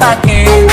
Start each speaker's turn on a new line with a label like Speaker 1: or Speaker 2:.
Speaker 1: ataque.